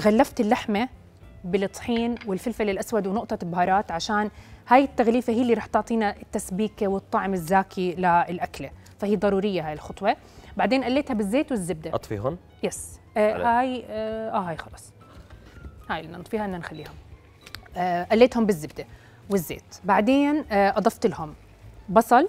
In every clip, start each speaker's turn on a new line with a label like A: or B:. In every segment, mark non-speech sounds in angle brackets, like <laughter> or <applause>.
A: غلفت اللحمة بالطحين والفلفل الأسود ونقطة بهارات عشان هاي التغليفة هي اللي رح تعطينا التسبيكة والطعم الزاكي للأكلة. فهي ضرورية هاي الخطوة. بعدين قليتها بالزيت والزبدة.
B: أطفي هون؟
A: يس آه هاي آه, آه هاي خلص. هاي اللي نطفيها بدنا نخليها آه قليتهم بالزبدة والزيت. بعدين آه أضفت لهم بصل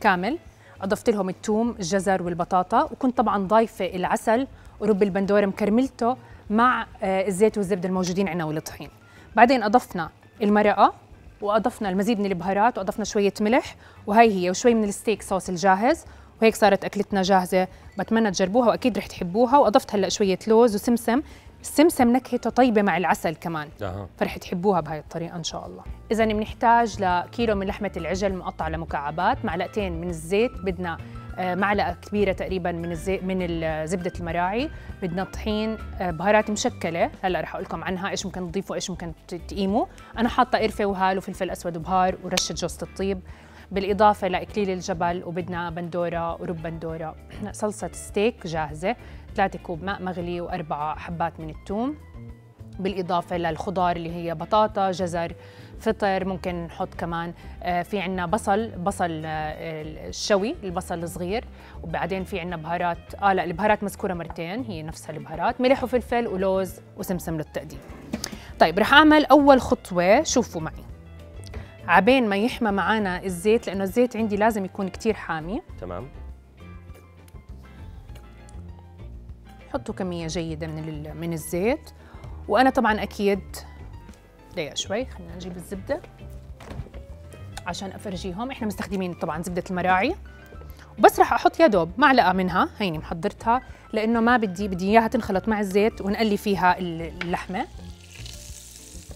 A: كامل. أضفت لهم الثوم الجزر والبطاطا. وكنت طبعا ضايفة العسل ورب البندورة مكرملته. مع آه الزيت والزبدة الموجودين عندنا والطحين. بعدين أضفنا المرقة وأضفنا المزيد من البهارات وأضفنا شوية ملح وهي هي وشوي من الستيك صوص الجاهز. وهيك صارت أكلتنا جاهزة بتمنى تجربوها وأكيد رح تحبوها. وأضفت هلأ شوية لوز وسمسم. السمسم نكهته طيبة مع العسل كمان.
B: أه.
A: فرح تحبوها بهاي الطريقة إن شاء الله. اذا بنحتاج لكيلو من لحمة العجل مقطع لمكعبات معلقتين من الزيت بدنا معلقة كبيرة تقريبا من الزيت من زبدة المراعي. بدنا طحين بهارات مشكلة. هلأ رح أقول لكم عنها إيش ممكن تضيفوا إيش ممكن تقيموا. أنا حاطة قرفة وهال وفلفل أسود وبهار ورشة جوز الطيب. بالإضافة لإكليل الجبل وبدنا بندورة ورب بندورة. <clears throat> صلصة ستيك جاهزة. ثلاثة كوب ماء مغلي وأربعة حبات من الثوم. بالإضافة للخضار اللي هي بطاطا جزر فطر ممكن نحط كمان في عنا بصل بصل الشوي البصل الصغير وبعدين في عنا بهارات آه لا البهارات مذكورة مرتين هي نفسها البهارات ملح وفلفل ولوز وسمسم للتقديم. طيب رح أعمل أول خطوة شوفوا معي. عبين ما يحمى معنا الزيت لأنه الزيت عندي لازم يكون كتير حامي.
B: تمام.
A: حطوا كمية جيدة من من الزيت وأنا طبعا أكيد دقيقة شوي خلينا نجيب الزبدة. عشان أفرجيهم إحنا مستخدمين طبعا زبدة المراعي. وبس رح أحط يا دوب معلقة منها هيني محضرتها لأنه ما بدي بدي إياها تنخلط مع الزيت ونقلي فيها اللحمة.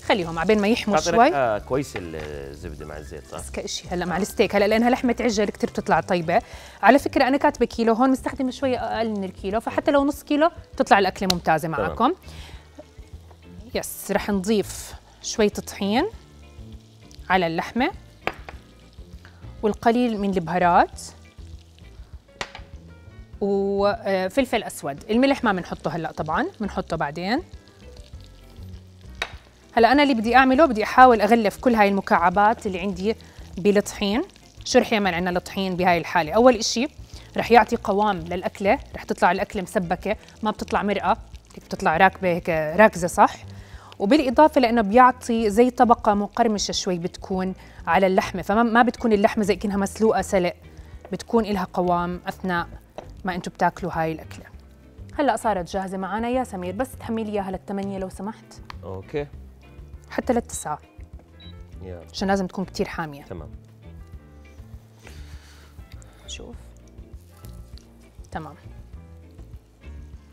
A: خليهم عبين ما يحموا شوي.
B: آه كويس الزبدة مع الزيت صح؟
A: بس كشيء هلا مع الستيك. هلا لأنها لحمة عجل كثير بتطلع طيبة. على فكرة أنا كاتبة كيلو هون مستخدمة شوي أقل من الكيلو فحتى لو نص كيلو تطلع الأكلة ممتازة معكم. يس رح نضيف شوية طحين على اللحمة والقليل من البهارات وفلفل أسود. الملح ما بنحطه هلأ طبعا بنحطه بعدين. هلأ أنا اللي بدي أعمله بدي أحاول أغلف كل هاي المكعبات اللي عندي بالطحين. شو رح يعمل عندنا الطحين بهاي الحالة؟ أول إشي رح يعطي قوام للأكلة رح تطلع الأكلة مسبكة ما بتطلع مرقة هيك بتطلع راكبة هيك راكزة صح؟ وبالإضافة لأنه بيعطي زي طبقة مقرمشة شوي بتكون على اللحمة فما ما بتكون اللحمة زي كأنها مسلوقة سلق بتكون إلها قوام أثناء ما أنتم بتاكلوا هاي الأكلة. هلأ صارت جاهزة معنا يا سمير بس تحملي إياها للثمانيه لو سمحت.
B: أوكي.
A: حتى للتسعة.
B: يلا
A: عشان لازم تكون كتير حامية.
B: تمام.
A: شوف. تمام.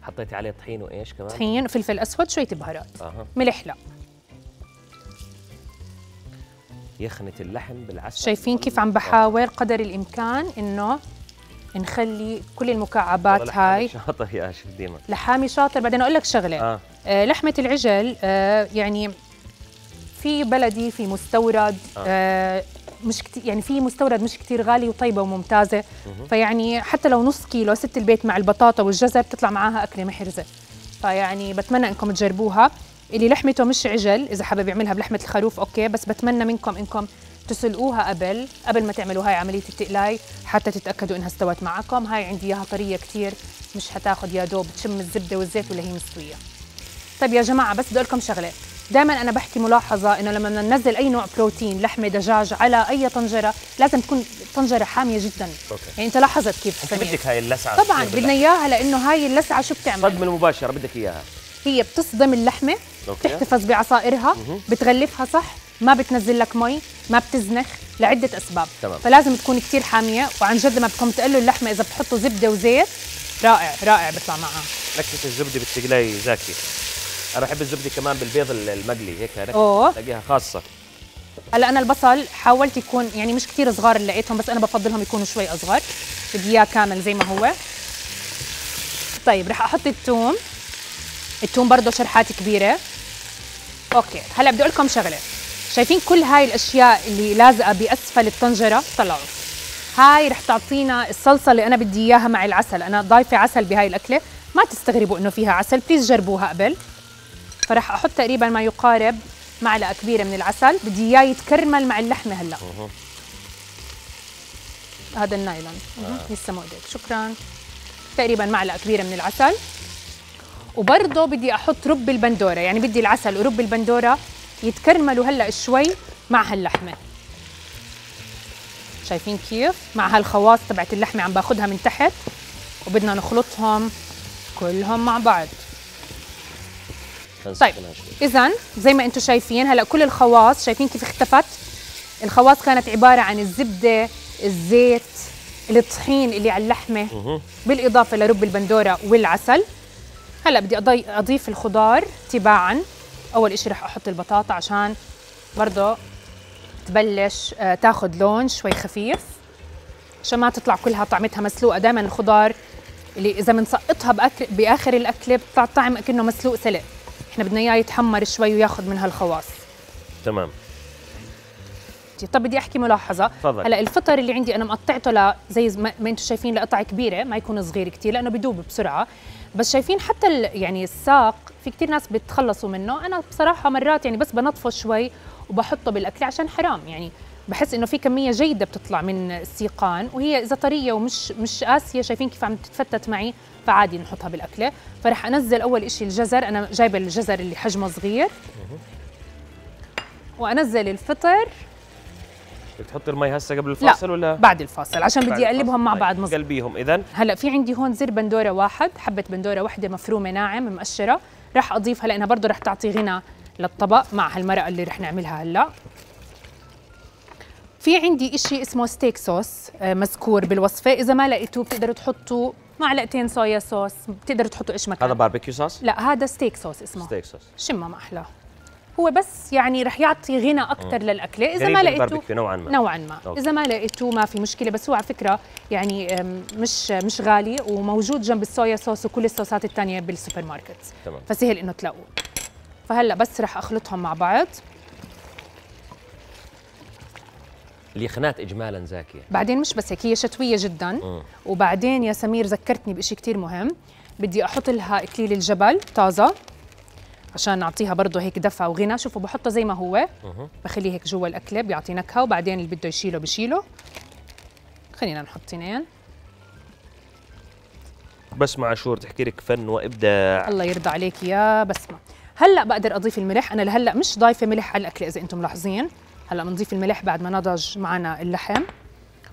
B: حطيتي عليه طحين وإيش كمان؟
A: طحين وفلفل أسود شوية بهارات.
B: أها.
A: ملح لا
B: يخنة اللحم بالعسل.
A: شايفين كيف عم بحاول قدر الإمكان إنه نخلي كل المكعبات هاي
B: شاطر يا شيف ديما.
A: لحامي شاطر. بعدين أقول لك شغلة.
B: آه.
A: آه لحمة العجل آه يعني في بلدي في مستورد
B: آه.
A: آه مش كتير يعني في مستورد مش كتير غالي وطيبة وممتازة. فيعني حتى لو نص كيلو ست البيت مع البطاطا والجزر بتطلع معاها أكلة محرزة. فيعني بتمنى إنكم تجربوها. اللي لحمته مش عجل إذا حابب يعملها بلحمة الخروف okay بس بتمنى منكم إنكم تسلقوها قبل قبل ما تعملوا هاي عملية التقلاي حتى تتأكدوا إنها استوت معكم. هاي عندي إياها طرية كتير مش هتاخذ يا دوب تشم الزبدة والزيت ولا هي مستوية. طيب يا جماعة بس بدي أقول لكم شغلة. دائما أنا بحكي ملاحظة إنه لما بدنا ننزل أي نوع بروتين لحمة دجاج على أي طنجرة لازم تكون طنجرة حامية جدا.
B: okay.
A: يعني أنت لاحظت كيف
B: بدك هاي اللسعة
A: طبعا بدنا إياها لأنه هاي اللسعة شو بتعمل؟
B: صدمة المباشرة بدك إياها.
A: هي بتصدم اللحمة
B: okay.
A: بتحتفظ بعصائرها بتغلفها صح ما بتنزل لك مي ما بتزنخ لعدة أسباب.
B: تمام.
A: فلازم تكون كثير حامية وعن جد لما بدكم تقلوا اللحمة إذا بتحطوا زبدة وزيت رائع رائع بيطلع معها.
B: نكهة الزبدة بالتقلاي زاكي أنا بحب الزبدة كمان بالبيض المقلي هيك. تلاقيها خاصة.
A: هلأ أنا البصل حاولت يكون يعني مش كثير صغار اللي لقيتهم بس أنا بفضلهم يكونوا شوي أصغر. بدي إياه كامل زي ما هو. طيب رح أحط الثوم الثوم برضه شرحات كبيرة. أوكي هلأ بدي أقول لكم شغلة. شايفين كل هاي الأشياء اللي لازقة بأسفل الطنجرة؟ طلعوا هاي رح تعطينا الصلصة اللي أنا بدي إياها مع العسل. أنا ضايفة عسل بهاي الأكلة. ما تستغربوا إنه فيها عسل. بليز جربوها قبل. فراح أحط تقريبا ما يقارب معلقة كبيرة من العسل. بدي إياه يتكرمل مع اللحمة
B: هلأ.
A: هذا النايلون. آه. لسه مو ايديك شكرا. تقريبا معلقة كبيرة من العسل. وبرضه بدي أحط رب البندورة. يعني بدي العسل ورب البندورة يتكرملوا هلأ شوي مع هاللحمة. شايفين كيف؟ مع هالخواص تبعت اللحمة عم باخذها من تحت. وبدنا نخلطهم كلهم مع بعض. طيب. اذا زي ما أنتم شايفين هلا كل الخواص شايفين كيف اختفت؟ الخواص كانت عبارة عن الزبدة الزيت الطحين اللي على اللحمة
B: مه.
A: بالإضافة لرب البندورة والعسل. هلا بدي أضي- أضيف الخضار تباعا. أول إشي رح أحط البطاطا عشان برضه تبلش آه، تاخذ لون شوي خفيف. عشان ما تطلع كلها طعمتها مسلوقة. دائما الخضار اللي إذا بنسقطها بآخر الاكله بتطلع طعم كأنه مسلوق سلق. إحنا بدنا إياه يتحمر شوي وياخذ من هالخواص.
B: تمام.
A: طب بدي أحكي ملاحظة.
B: تفضل.
A: هلأ الفطر اللي عندي أنا مقطعته ل زي ما ما أنتم شايفين لقطع كبيرة ما يكون صغير كتير لأنه بدوب بسرعة. بس شايفين حتى ال- يعني الساق في كتير ناس بتخلصوا منه. أنا بصراحة مرات يعني بس بنطفه شوي وبحطه بالأكل عشان حرام. يعني بحس إنه في كمية جيدة بتطلع من السيقان وهي اذا طريه ومش مش قاسية شايفين كيف عم تتفتت معي فعادي نحطها بالأكلة. فرح أنزل أول إشي الجزر أنا جايبة الجزر اللي حجمه صغير. وأنزل الفطر.
B: بتحط المي هسه قبل الفاصل ولا؟
A: بعد الفاصل عشان بدي أقلبهم مع
B: الفاصل؟
A: بعض
B: طيب.
A: مظبوط
B: قلبيهم. اذا
A: هلأ في عندي هون زر بندورة واحد حبة بندورة واحدة مفرومة ناعم مقشرة. راح اضيفها لانها برضه راح تعطي غنى للطبق مع هالمرقة اللي رح نعملها هلأ. في عندي إشي اسمه steak sauce آه، مذكور بالوصفة. إذا ما لقيتوه بتقدروا تحطوا معلقتين soya sauce بتقدروا تحطوا إيش مكان
B: هذا barbecue sauce
A: لا هذا steak sauce اسمه.
B: steak sauce
A: شمه ما احلاه هو بس يعني رح يعطي غنى أكثر للأكلة.
B: إذا
A: ما لقيتوه
B: نوعا ما.
A: نوعا ما.
B: okay.
A: إذا ما لقيتوه ما في مشكلة بس هو على فكرة يعني مش مش غالي وموجود جنب الصويا صوص وكل الصوصات الثانية بالسوبر ماركت.
B: تمام.
A: فسهل إنه تلاقوه. فهلأ بس رح أخلطهم مع بعض.
B: اليخنات اجمالا زاكية.
A: بعدين مش بس هيك هي شتوية جدا.
B: مم.
A: وبعدين يا سمير ذكرتني بشيء كتير مهم. بدي أحط لها إكليل الجبل طازة عشان نعطيها برضه هيك دفى وغنى. شوفوا بحطه زي ما هو.
B: مه.
A: بخليه هيك جوا الأكلة بيعطي نكهة وبعدين اللي بده يشيله بشيله. خلينا نحط اثنين.
B: بس مع عاشور تحكي لك فن وإبداع.
A: الله يرضى عليك يا بسمة. هلأ بقدر أضيف الملح. أنا لهلأ مش ضايفة ملح على الأكلة إذا أنتم ملاحظين. هلا بنضيف الملح بعد ما نضج معنا اللحم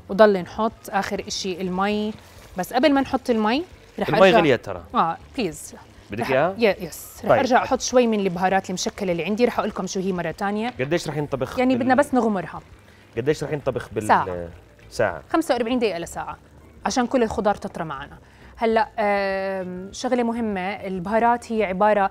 A: وضل نحط آخر إشي المي. بس قبل ما نحط المي رح
B: المي
A: أرجع-
B: غليت ترى.
A: آه please
B: بدك إياها؟
A: يا yes رح
B: طيب.
A: أرجع أحط شوي من البهارات المشكلة اللي عندي. رح أقول لكم شو هي مرة ثانية
B: قديش رح ينطبخ
A: يعني
B: بال-
A: بدنا بس نغمرها.
B: قديش رح ينطبخ بال
A: ساعة.
B: ساعة.
A: 45 دقيقة لساعة عشان كل الخضار تطرى معنا. هلا آم، شغلة مهمة. البهارات هي عبارة آه،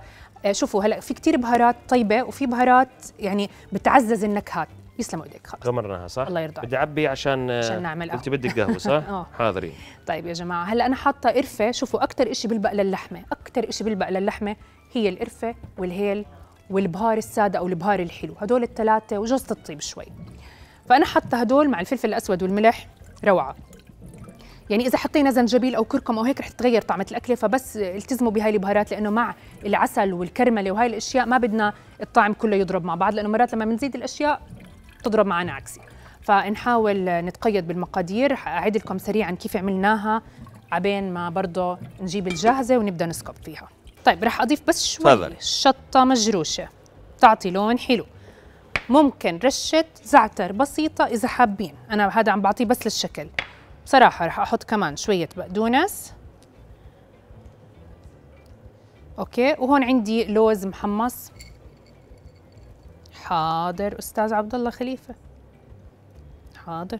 A: شوفوا هلا في كتير بهارات طيبة وفي بهارات يعني بتعزز النكهات يسلموا إيديك خلص
B: غمرناها صح؟
A: الله يرضى
B: بدي أعبي عشان
A: عشان نعمل
B: قلتي
A: قهوة.
B: بدك قهوة صح؟ <laughs>
A: آه.
B: حاضرين
A: طيب يا جماعة هلا أنا حاطة قرفة شوفوا أكتر إشي بلبق للحمة أكتر إشي بلبق للحمة هي القرفة والهيل والبهار السادة أو البهار الحلو هدول الثلاثة وجوزة الطيب شوي فأنا حاطة هدول مع الفلفل الأسود والملح روعة يعني إذا حطينا زنجبيل أو كركم أو هيك رح تتغير طعمة الأكلة فبس التزموا بهاي البهارات لأنه مع العسل والكرملة وهاي الأشياء ما بدنا الطعم كله يضرب مع بعض لأنه مرات لما بنزيد الأشياء تضرب معنا عكسي. فنحاول نتقيد بالمقادير رح أعيد لكم سريعا كيف عملناها عبين ما برضه نجيب الجاهزة ونبدأ نسكب فيها. طيب رح أضيف بس شوي
B: تفضلي.
A: شطة مجروشة. تعطي لون حلو. ممكن رشة زعتر بسيطة إذا حابين. أنا هذا عم بعطيه بس للشكل. بصراحة رح أحط كمان شوية بقدونس. أوكي وهون عندي لوز محمص. حاضر أستاذ عبد الله خليفة. حاضر.